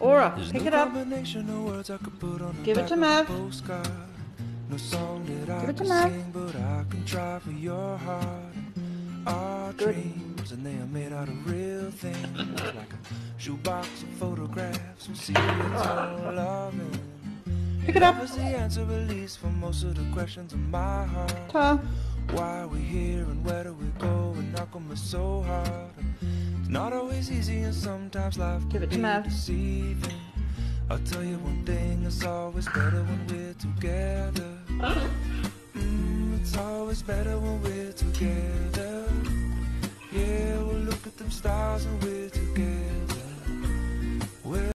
Aura, There's pick no it up. combination words I could put on Give it to of Mav. No song that I Give it to can Mav. sing, but I can try for your heart. Our Good. dreams, and they are made out of real things, like a shoebox of photographs with secrets ah. all loving. Pick it up. Is the answer, at least, for most of the questions in my heart. Ta. Why are we here and where do we go? And how come it's so hard? Not always easy, and sometimes life Give it can to be Mav. deceiving. I'll tell you one thing, it's always better when we're together. Mm, it's always better when we're together. Yeah, we'll look at them stars and we're